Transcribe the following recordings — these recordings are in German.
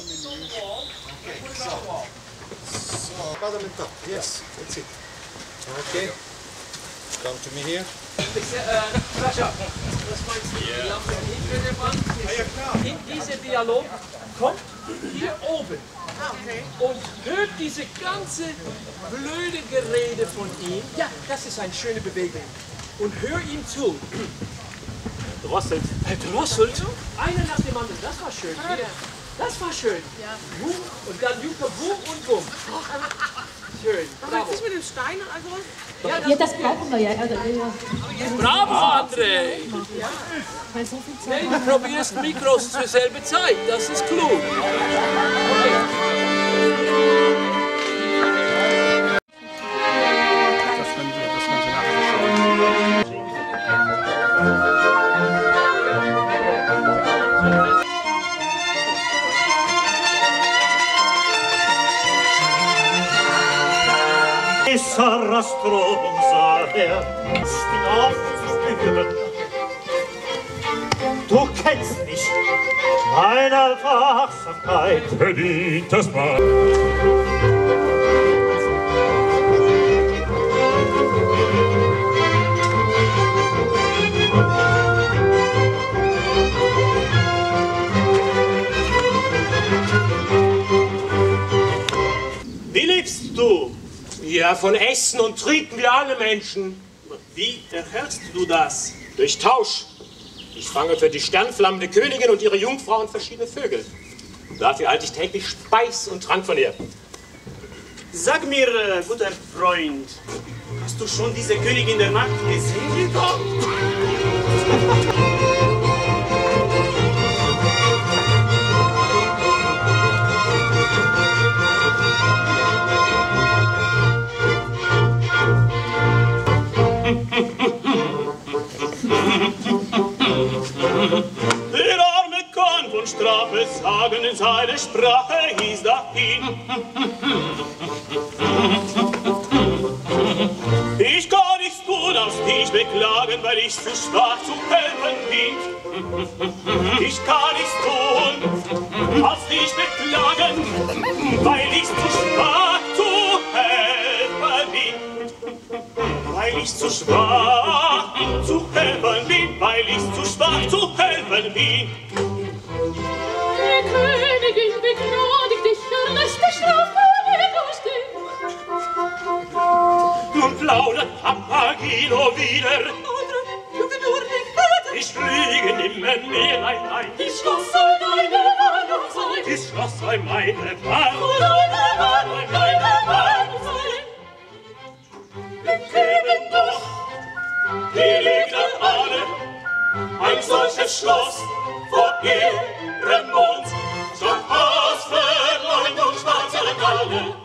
So, bottom and top. Yes, that's it. Okay. Come to me here. Sascha, was meinst du? Der Wand? In diesem Dialog kommt hier oben und hört diese ganze blöde Gerede von ihm. Ja, das ist eine schöne Bewegung. Und hör ihm zu. Drosselt. Er drosselt. Einer nach dem anderen. Das war schön. Wieder. Das war schön. Wum, und dann Juka Wum und Wum. Schön. Bravo. Nicht mit den Steinen und also. Ja, das brauchen wir ja. Also, ja. Bravo, André. Weil so viel Zeit. Nee, du probierst Mikros zur selben Zeit. Das ist klug. Das Sarastrom sah er aufzuspüren. Du kennst mich, meiner Wachsamkeit verdient das Mal. Ja, von Essen und Trinken wie alle Menschen. Wie erhältst du das? Durch Tausch. Ich fange für die sternflammende Königin und ihre Jungfrauen verschiedene Vögel. Dafür halte ich täglich Speis und Trank von ihr. Sag mir, äh, guter Freund, hast du schon diese Königin der Nacht gesehen? von Strafe sagen, in seine Sprache hieß dahin. Ich kann nichts tun, als dich beklagen, weil ich zu schwach zu helfen bin. Ich kann nichts tun, als dich beklagen, weil ich zu schwach zu helfen bin. Weil ich zu schwach zu helfen bin, weil ich zu schwach zu helfen bin. Kilo wieder. Ich fliege nimmer mehr, nein, nein. Ich Schloss sei meine Warnung sein. Ich Schloss sei meine Warnung sein. Meine Warnung sein. Wir kennen doch die Lieder alle. Ein solches Schloss vor ihrem Mond. Statt Haas, Verleumdung, schwarze Galle.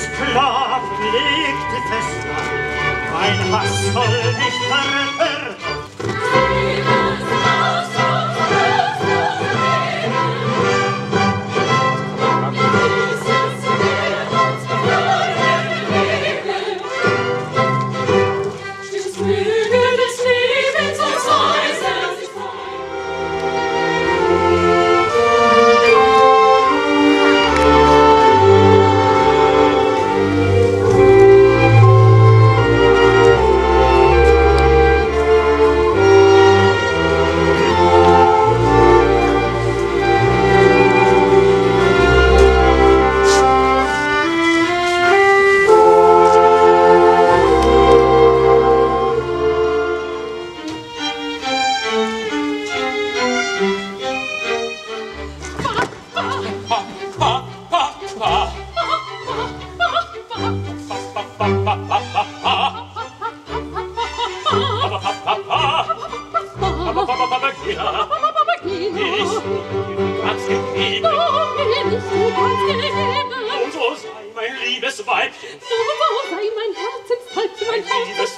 Sklav legte fest an, mein Hass soll nicht verrennen. Ist du ganz gegeben. oh, bin ich dir ganz gegeben. Und so sei mein liebes Weibchen, So sei mein Herzenstäubchen, mein liebes